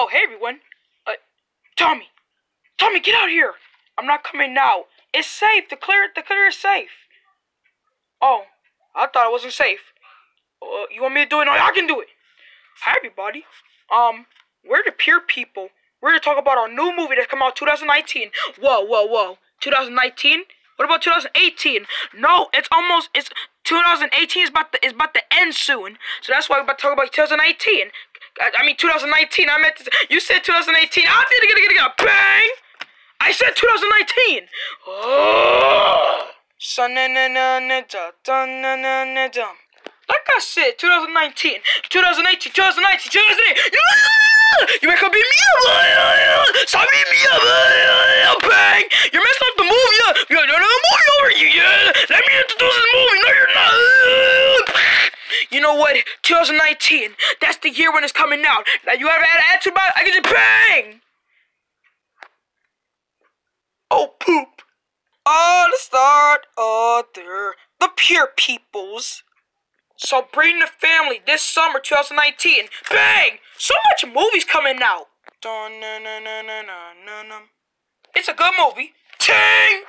Oh, hey everyone. Uh, Tommy. Tommy, get out here. I'm not coming now. It's safe. The clear, the clear is safe. Oh, I thought it wasn't safe. Uh, you want me to do it? No, I can do it. Hi everybody. Um, we're the Pure People. We're to talk about our new movie that's come out 2019. Whoa, whoa, whoa. 2019? What about 2018? No, it's almost it's 2018 is about to is about to end soon. So that's why we're about to talk about 2018. I, I mean 2019. I meant to, you said 2018. I did it again. Bang! I said 2019. Oh. Like I said, 2019, 2018, 2019, 2018. You make a me up. Stop beat me up. Bang. You're messing up the movie. You're another movie over you. Yeah. Let me introduce this movie. No, you're not. You know what? 2019. That's the year when it's coming out. Now you ever had an attitude about it? I can just bang. Oh, poop. Oh, the start of the, the pure peoples. So bring the family this summer 2019. Bang! So much movies coming out. It's a good movie. Ting!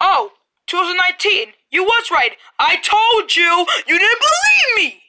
Oh, 2019. You was right. I told you. You didn't believe me.